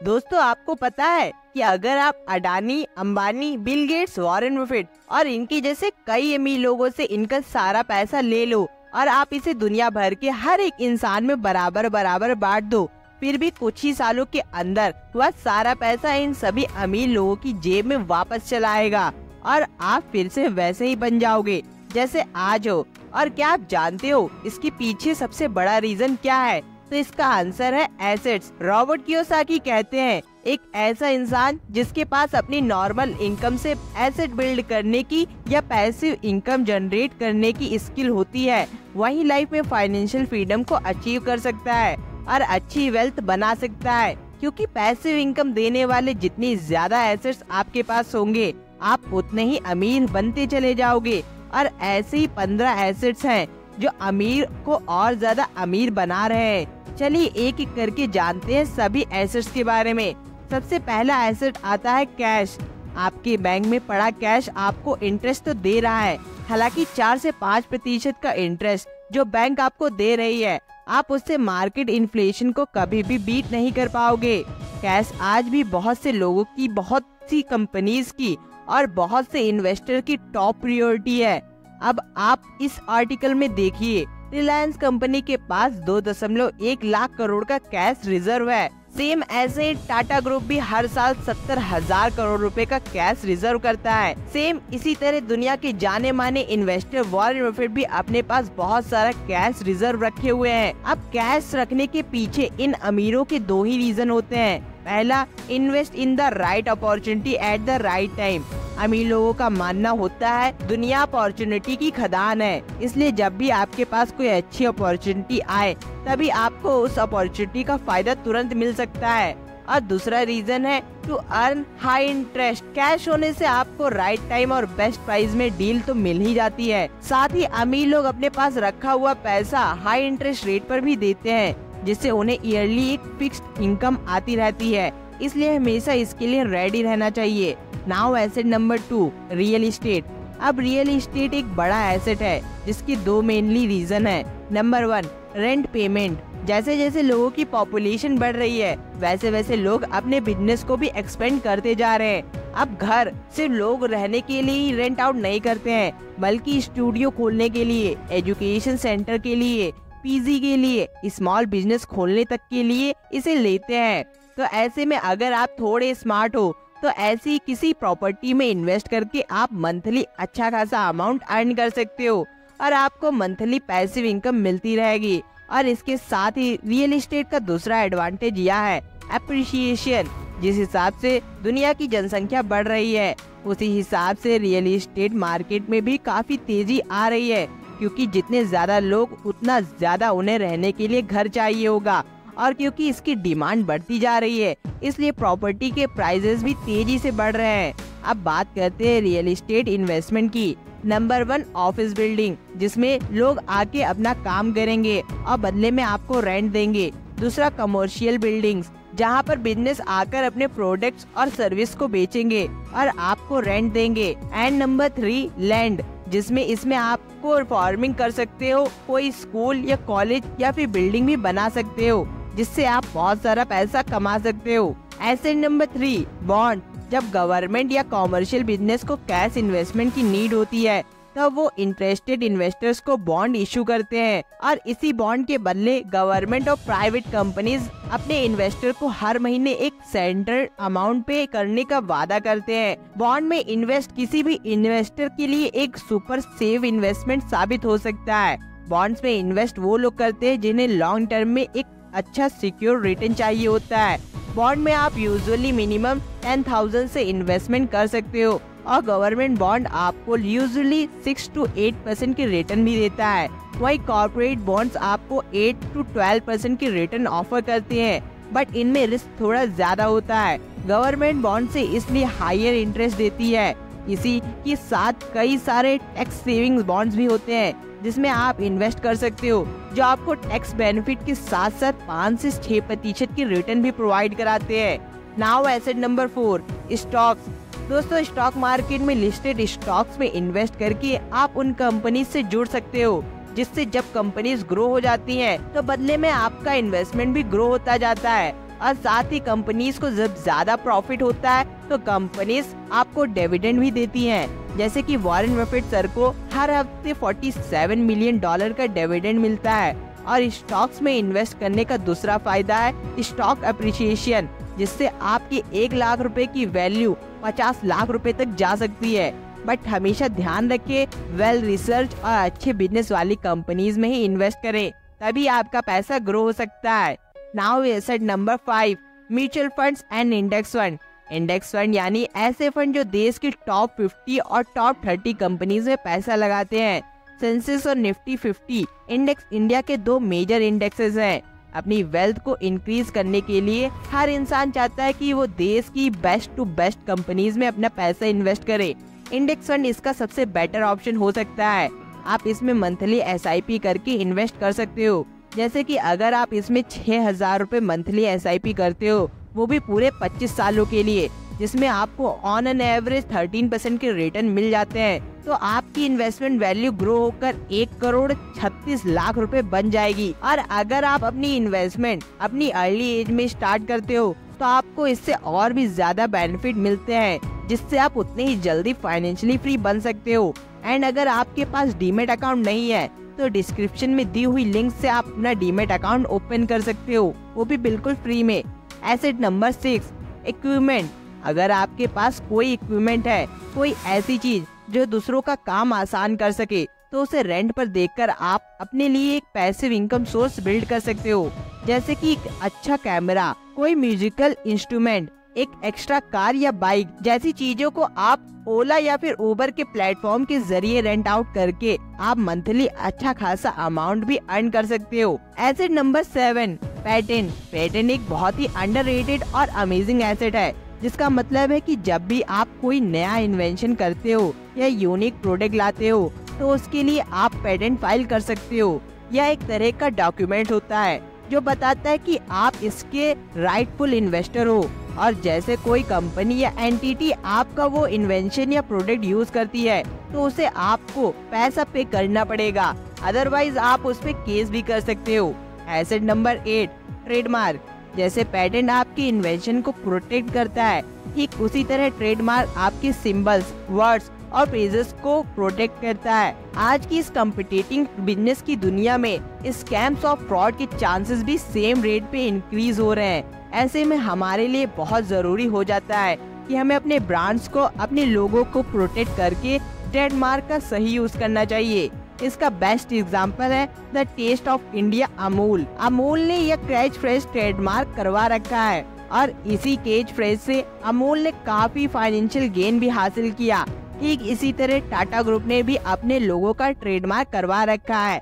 दोस्तों, आपको पता है कि अगर आप Adani, Ambani, Bill Gates, Warren Buffett और इनके जैसे कई अमीर लोगों से इनका सारा पैसा ले लो और आप इसे दुनिया भर के हर एक इंसान में बराबर बराबर बांट दो, फिर भी कुछ ही सालों के अंदर वह सारा पैसा इन सभी अमीर लोगों की जेब में वापस चलाएगा और आप फिर से वैसे ही बन जाओगे, जैसे आज हो। और क्या आप जानते हो इसके पीछे सबसे बड़ा रीजन क्या है? तो इसका आंसर है एसेट्स रॉबर्ट कियोसाकी कहते हैं, एक ऐसा इंसान जिसके पास अपनी नॉर्मल इनकम से एसेट बिल्ड करने की या पैसिव इनकम जनरेट करने की स्किल होती है, वही लाइफ में फाइनेंशियल फ्रीडम को अचीव कर सकता है और अच्छी वेल्थ बना सकता है, क्योंकि पैसिव इनकम देने वाले जितनी ज़्यादा एसेट्स आपके पास होंगे, आप उतने ही अमीर बनते चले जाओगे। और ऐसे ही पंद्रह एसेट्स हैं जो अमीर को और ज़्यादा अमीर बना रहे हैं। चलिए एक एक करके जानते हैं सभी एसेट्स के बारे में। सबसे पहला एसेट आता है कैश आपके बैंक में पड़ा कैश आपको इंटरेस्ट तो दे रहा है, हालाँकि चार से पाँच प्रतिशत का इंटरेस्ट जो बैंक आपको दे रही है, आप उससे मार्केट इन्फ्लेशन को कभी भी बीट नहीं कर पाओगे। कैश आज भी बहुत से लोगों की, बहुत सी कंपनीज़ की और बहुत से इन्वेस्टर की टॉप प्रियोरिटी है। अब आप इस आर्टिकल में देखिए रिलायंस कंपनी के पास दो दशमलव एक लाख करोड़ का कैश रिज़र्व है। सेम ऐसे टाटा ग्रुप भी हर साल सत्तर हज़ार करोड़ रुपए का कैश रिज़र्व करता है। सेम इसी तरह दुनिया के जाने माने इन्वेस्टर वॉरेन बफेट भी अपने पास बहुत सारा कैश रिज़र्व रखे हुए हैं। अब कैश रखने के पीछे इन अमीरों के दो ही रीजन होते हैं। पहला invest in the right opportunity at the right time अमीर लोगों का मानना होता है, दुनिया अपॉर्चुनिटी की खदान है। इसलिए जब भी आपके पास कोई अच्छी अपॉर्चुनिटी आए, तभी आपको उस अपॉर्चुनिटी का फ़ायदा तुरंत मिल सकता है। और दूसरा रीजन है to earn high interest cash होने से आपको राइट टाइम और बेस्ट प्राइस में डील तो मिल ही जाती है। साथ ही अमीर लोग अपने पास रखा हुआ पैसा हाई इंटरेस्ट रेट पर भी देते हैं, जिससे उन्हें ईयरली एक फिक्स्ड इनकम आती रहती है। इसलिए हमेशा इसके लिए रेडी रहना चाहिए। Now asset number two real estate अब रियल इस्टेट एक बड़ा एसेट है, जिसकी दो मेनली रीजन है। नंबर वन रेंट पेमेंट जैसे जैसे लोगों की पॉपुलेशन बढ़ रही है वैसे वैसे लोग अपने बिज़नेस को भी एक्सपेंड करते जा रहे हैं। अब घर सिर्फ़ लोग रहने के लिए ही रेंट आउट नहीं करते हैं, बल्कि स्टूडियो खोलने के लिए एजुकेशन सेंटर के लिए पीजी के लिए स्मॉल बिज़नेस खोलने तक के लिए इसे लेते हैं। तो ऐसे में अगर आप थोड़े स्मार्ट हो तो ऐसी किसी प्रॉपर्टी में इन्वेस्ट करके आप मंथली अच्छा खासा अमाउंट अर्न कर सकते हो और आपको मंथली पैसिव इनकम मिलती रहेगी। और इसके साथ ही रियल एस्टेट का दूसरा एडवांटेज यह है अप्रिशिएशन जिस हिसाब से दुनिया की जनसंख्या बढ़ रही है, उसी हिसाब से रियल एस्टेट मार्केट में भी काफ़ी तेज़ी आ रही है, क्योंकि जितने ज़्यादा लोग, उतना ज़्यादा उन्हें रहने के लिए घर चाहिए होगा। और क्योंकि इसकी डिमांड बढ़ती जा रही है, इसलिए प्रॉपर्टी के प्राइजेस भी तेज़ी से बढ़ रहे हैं। अब बात करते हैं रियल एस्टेट इन्वेस्टमेंट की। नंबर वन ऑफ़िस बिल्डिंग जिसमें लोग आके अपना काम करेंगे और बदले में आपको रेंट देंगे। दूसरा कमर्शियल बिल्डिंग्स जहाँ पर बिज़नेस आकर अपने प्रोडक्ट्स और सर्विस को बेचेंगे और आपको रेंट देंगे। एंड नंबर थ्री लैंड जिसमें इसमें आपको फ़ार्मिंग कर सकते हो, कोई स्कूल या कॉलेज या फिर बिल्डिंग भी बना सकते हो। जिससे आप बहुत सारा पैसा कमा सकते हो। एसेट नंबर थ्री बॉन्ड जब गवर्नमेंट या कॉमर्शियल बिज़नेस को कैश इन्वेस्टमेंट की नीड होती है, तब वो इंटरेस्टेड इन्वेस्टर्स को बॉन्ड इशू करते हैं। और इसी बॉन्ड के बदले गवर्नमेंट और प्राइवेट कंपनीज़ अपने इन्वेस्टर को हर महीने एक सेंटर अमाउंट पे करने का वादा करते हैं। बॉन्ड में इन्वेस्ट किसी भी इन्वेस्टर के लिए एक सुपर सेव इन्वेस्टमेंट साबित हो सकता है। बॉन्ड्स में इन्वेस्ट वो लोग करते हैं जिन्हें लॉन्ग टर्म में एक अच्छा सिक्योर रिटर्न चाहिए होता है। बॉन्ड में आप यूजुअली मिनिमम टेन थाउज़ेंड से इन्वेस्टमेंट कर सकते हो और गवर्नमेंट बॉन्ड आपको usually six to eight percent की रिटर्न भी देता है। वही कॉर्पोरेट बॉन्ड्स आपको एट टू ट्वेल्व परसेंट की रिटर्न ऑफ़र करते हैं। बट इनमें रिस्क थोड़ा ज़्यादा होता है। गवर्नमेंट बॉन्ड से इसलिए हायर इंटरेस्ट देती है। इसी के साथ कई सारे टैक्स सेविंग्स बॉन्ड्स भी होते हैं। जिसमें आप इन्वेस्ट कर सकते हो, जो आपको टैक्स बेनिफिट के साथ साथ पाँच से छह प्रतिशत की रिटर्न भी प्रोवाइड कराते हैं। Now asset number four stocks दोस्तों स्टॉक मार्केट में लिस्टेड स्टॉक्स में इन्वेस्ट करके आप उन कंपनी से जुड़ सकते हो, जिससे जब कंपनीज़ ग्रो हो जाती हैं तो बदले में आपका इन्वेस्टमेंट भी ग्रो होता जाता है। और साथ ही कंपनीज़ को जब ज़्यादा प्रॉफिट होता है तो कंपनीज़ आपको डिविडेंड भी देती हैं। जैसे कि वॉरेन बफेट सर को हर हफ़्ते 47 मिलियन डॉलर का डिविडेंड मिलता है और स्टॉक्स में इन्वेस्ट करने का दूसरा फ़ायदा है स्टॉक अप्रिसिएशन जिससे आपकी एक लाख रुपए की वैल्यू 50 लाख रुपए तक जा सकती है। बट हमेशा ध्यान रखे वेल रिसर्च और अच्छे बिज़नेस वाली कंपनीज़ में ही इन्वेस्ट करें, तभी आपका पैसा ग्रो हो सकता है। Now asset number five mutual funds and index fund index fund यानी ऐसे फंड जो देश की टॉप 50 और टॉप 30 कंपनीज़ में पैसा लगाते हैं। सेंसेस और निफ्टी 50 इंडेक्स इंडिया के दो मेजर इंडेक्सेस हैं। अपनी वेल्थ को इंक्रीज करने के लिए हर इंसान चाहता है कि वो देश की बेस्ट टू बेस्ट कंपनीज़ में अपना पैसा इन्वेस्ट करे। इंडेक्स फंड इसका सबसे बेटर ऑप्शन हो सकता है। आप इसमें मंथली एसआईपी करके इन्वेस्ट कर सकते हो। जैसे कि अगर आप इसमें छह हज़ार रूपए मंथली एसआईपी करते हो वो भी पूरे 25 सालों के लिए, जिसमें आपको ऑन एन एवरेज 13 परसेंट के रिटर्न मिल जाते हैं। तो आपकी इन्वेस्टमेंट वैल्यू ग्रो होकर एक करोड़ छत्तीस लाख रुपए बन जाएगी। और अगर आप अपनी इन्वेस्टमेंट अपनी अर्ली एज में स्टार्ट करते हो तो आपको इससे और भी ज़्यादा बेनिफिट मिलते हैं, जिससे आप उतने ही जल्दी फाइनेंशियली फ्री बन सकते हो। एंड अगर आपके पास डीमेट अकाउंट नहीं है तो डिस्क्रिप्शन में दी हुई लिंक से आप अपना डीमेट अकाउंट ओपन कर सकते हो। वो भी बिल्कुल फ्री में। एसेट नंबर सिक्स इक्विपमेंट अगर आपके पास कोई इक्विपमेंट है, कोई ऐसी चीज़ जो दूसरों का काम आसान कर सके तो उसे रेंट पर देखकर आप अपने लिए एक पैसिव इनकम सोर्स बिल्ड कर सकते हो। जैसे कि एक अच्छा कैमरा कोई म्यूजिकल इंस्ट्रूमेंट एक एक्स्ट्रा कार या बाइक जैसी चीज़ों को आप ओला या फिर उबर के प्लेटफॉर्म के ज़रिए रेंट आउट करके आप मंथली अच्छा खासा अमाउंट भी अर्न कर सकते हो। Asset number seven patent patent एक बहुत ही अंडर और अमेजिंग एसेट है, जिसका मतलब है कि जब भी आप कोई नया इन्वेंशन करते हो या यूनिक प्रोडक्ट लाते हो तो उसके लिए आप पेटेंट फ़ाइल कर सकते हो। यह एक तरह का डॉक्यूमेंट होता है, जो बताता है कि आप इसके राइटफुल इन्वेस्टर हो, और जैसे कोई कंपनी या एंटिटी आपका वो इन्वेंशन या प्रोडक्ट यूज़ करती है तो उसे आपको पैसा पे करना पड़ेगा। अदरवाइज़ आप उस पर केस भी कर सकते हो। एसेट नंबर एट ट्रेडमार्क जैसे पेटेंट आपकी इन्वेंशन को प्रोटेक्ट करता है, ठीक उसी तरह ट्रेडमार्क आपके सिंबल्स वर्ड्स और पेजेस को प्रोटेक्ट करता है। आज की इस कम्पिटेटिंग बिज़नेस की दुनिया में स्कैम्स और फ्रॉड के चांसेस भी सेम रेट पे इंक्रीज हो रहे हैं। ऐसे में हमारे लिए बहुत ज़रूरी हो जाता है कि हमें अपने ब्रांड्स को, अपने लोगों को प्रोटेक्ट करके ट्रेडमार्क का सही यूज़ करना चाहिए। इसका बेस्ट एग्ज़ाम्पल है the taste of India Amul Amul ने यह क्रैच फ्रेश ट्रेडमार्क करवा रखा है। और इसी केज फ्रेश से अमूल ने काफ़ी फाइनेंशियल गेन भी हासिल किया। ठीक इसी तरह टाटा ग्रुप ने भी अपने लोगों का ट्रेडमार्क करवा रखा है।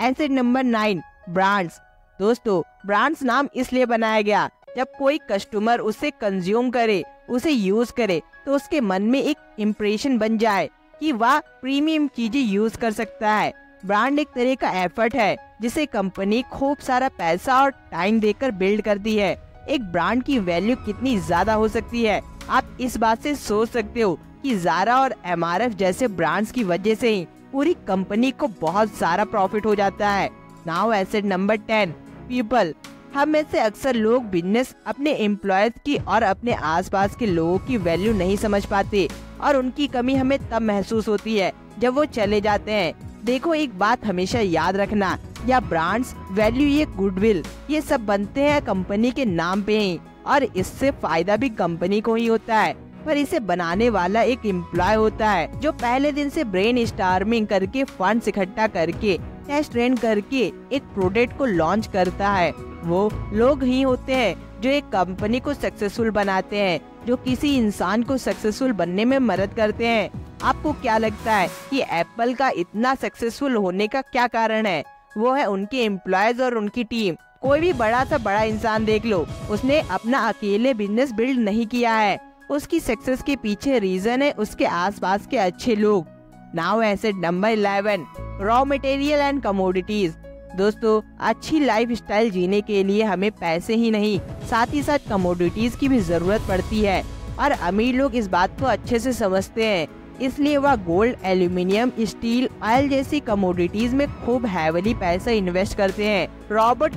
एसेट नंबर नाइन ब्रांड्स दोस्तों ब्रांड्स नाम इसलिए बनाया गया, जब कोई कस्टमर उसे कंज्यूम करे, उसे यूज़ करे तो उसके मन में एक इम्प्रेशन बन जाए। कि वह प्रीमियम चीज़ें यूज़ कर सकता है। ब्रांड एक तरह का एफर्ट है, जिसे कंपनी खूब सारा पैसा और टाइम देकर बिल्ड करती है। एक ब्रांड की वैल्यू कितनी ज़्यादा हो सकती है? आप इस बात से सोच सकते हो कि जारा और एमआरएफ जैसे ब्रांड्स की वजह से ही पूरी कंपनी को बहुत सारा प्रॉफिट हो जाता है। Now asset number ten people हम में से अक्सर लोग बिज़नेस अपने एम्प्लॉयज़ की और अपने आसपास के लोगों की वैल्यू नहीं समझ पाते। और उनकी कमी हमें तब महसूस होती है, जब वो चले जाते हैं। देखो, एक बात हमेशा याद रखना, या ब्रांड्स वैल्यू ये गुडविल ये सब बनते हैं कंपनी के नाम पे ही, और इससे फ़ायदा भी कंपनी को ही होता है। पर इसे बनाने वाला एक एम्प्लॉय होता है, जो पहले दिन से ब्रेन स्टार्मिंग करके फंड इकट्ठा करके टेस्ट रन करके, एक प्रोडक्ट को लॉन्च करता है। वो लोग ही होते हैं जो एक कंपनी को सक्सेसफुल बनाते हैं, जो किसी इंसान को सक्सेसफुल बनने में मदद करते हैं। आपको क्या लगता है कि एप्पल का इतना सक्सेसफुल होने का क्या कारण है? वो है उनके एम्प्लॉयज़ और उनकी टीम। कोई भी बड़ा सा बड़ा इंसान देख लो, उसने अपना अकेले बिज़नेस बिल्ड नहीं किया है। उसकी सक्सेस के पीछे रीजन है उसके आसपास के अच्छे लोग। Now asset number eleven, raw material and commodities. दोस्तों, अच्छी लाइफ स्टाइल जीने के लिए हमें पैसे ही नहीं, साथ ही साथ कमोडिटीज की भी ज़रूरत पड़ती है। और अमीर लोग इस बात को अच्छे से समझते हैं। इसलिए वह गोल्ड एल्यूमिनियम स्टील ऑयल जैसी कमोडिटीज में खूब हैवली पैसा इन्वेस्ट करते हैं। रॉबर्ट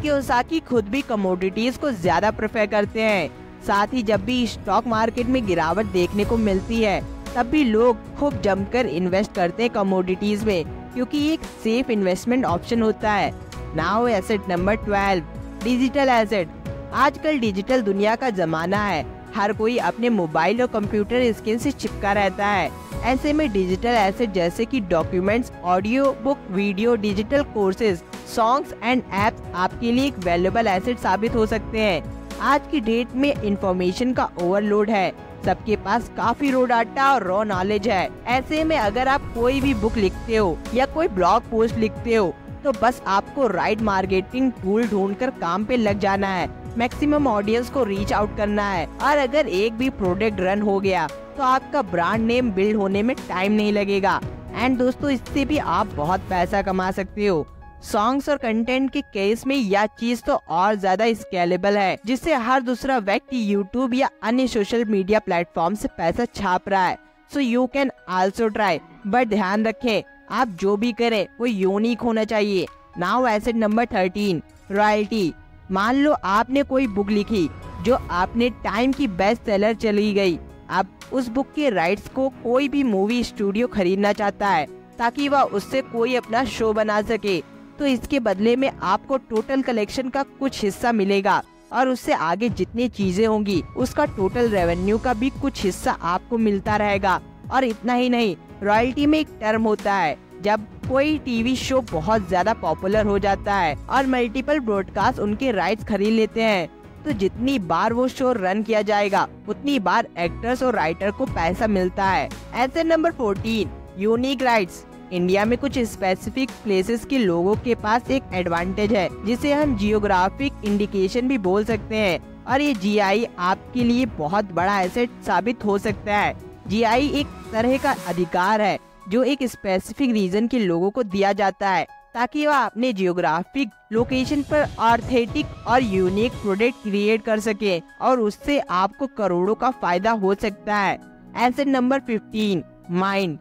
की खुद भी कमोडिटीज को ज़्यादा प्रेफर करते हैं। साथ ही जब भी स्टॉक मार्केट में गिरावट देखने को मिलती है, तब भी लोग खूब जमकर इन्वेस्ट करते हैं कमोडिटीज में, क्योंकि एक सेफ़ इन्वेस्टमेंट ऑप्शन होता है। Now asset number twelve digital asset. आजकल डिजिटल दुनिया का जमाना है। हर कोई अपने मोबाइल और कंप्यूटर स्क्रीन से चिपका रहता है। ऐसे में डिजिटल एसेट जैसे कि documents, audio book video digital courses songs and apps आपके लिए एक वैल्यूबल एसेट साबित हो सकते हैं। आज की डेट में इंफॉर्मेशन का ओवरलोड है। सबके पास काफ़ी रो डाटा और रॉ नॉलेज है। ऐसे में अगर आप कोई भी बुक लिखते हो या कोई ब्लॉग पोस्ट लिखते हो तो बस आपको राइट मार्केटिंग टूल ढूंढकर काम पे लग जाना है। मैक्सिमम ऑडियंस को रीच आउट करना है। और अगर एक भी प्रोडक्ट रन हो गया तो आपका ब्रांड नेम बिल्ड होने में टाइम नहीं लगेगा। एंड दोस्तों, इससे भी आप बहुत पैसा कमा सकते हो। सॉन्ग्स और कंटेंट के केस में यह चीज़ तो और ज़्यादा स्केलेबल है, जिससे हर दूसरा व्यक्ति यूट्यूब या अन्य सोशल मीडिया प्लेटफॉर्म से पैसा छाप रहा है। So you can also try but ध्यान रखें आप जो भी करें, वो यूनिक होना चाहिए। Now asset number thirteen royalty मान लो आपने कोई बुक लिखी, जो आपने टाइम की बेस्ट सेलर चली गई। अब उस बुक के राइट्स को कोई भी मूवी स्टूडियो खरीदना चाहता है, ताकि वह उससे कोई अपना शो बना सके। तो इसके बदले में आपको टोटल कलेक्शन का कुछ हिस्सा मिलेगा, और उससे आगे जितनी चीज़ें होंगी, उसका टोटल रेवेन्यू का भी कुछ हिस्सा आपको मिलता रहेगा। और इतना ही नहीं रॉयल्टी में एक टर्म होता है, जब कोई टीवी शो बहुत ज़्यादा पॉपुलर हो जाता है और मल्टीपल ब्रॉडकास्ट उनके राइट्स खरीद लेते हैं तो जितनी बार वो शो रन किया जाएगा, उतनी बार एक्टर्स और राइटर को पैसा मिलता है। ऐसे number fourteen, unique rights. India में कुछ स्पेसिफिक प्लेसेस के लोगों के पास एक एडवांटेज है, जिसे हम जियोग्राफिक इंडिकेशन भी बोल सकते हैं, और ये जीआई आपके लिए बहुत बड़ा एसेट साबित हो सकता है। जीआई एक तरह का अधिकार है, जो एक स्पेसिफिक रीजन के लोगों को दिया जाता है, ताकि वह अपने जियोग्राफिक लोकेशन पर ऑर्थेटिक और यूनिक प्रोडक्ट क्रिएट कर सके, और उससे आपको करोड़ों का फ़ायदा हो सकता है। Asset number fifteen mind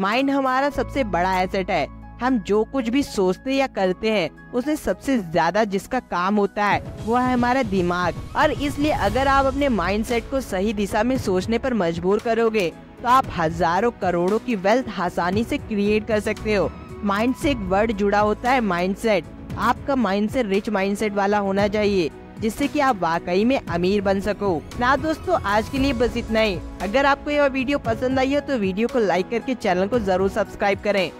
mind हमारा सबसे बड़ा एसेट है। हम जो कुछ भी सोचते या करते हैं, उसमें सबसे ज़्यादा जिसका काम होता है, वो है हमारा दिमाग। और इसलिए अगर आप अपने माइंडसेट को सही दिशा में सोचने पर मजबूर करोगे तो आप हज़ारों करोड़ों की वेल्थ आसानी से क्रिएट कर सकते हो। माइंड से एक वर्ड जुड़ा होता है माइंडसेट आपका माइंडसेट रिच माइंडसेट वाला होना चाहिए, जिससे कि आप वाकई में अमीर बन सको। ना दोस्तों, आज के लिए बस इतना ही। अगर आपको यह वीडियो पसंद आई हो तो वीडियो को लाइक करके चैनल को ज़रूर सब्सक्राइब करें।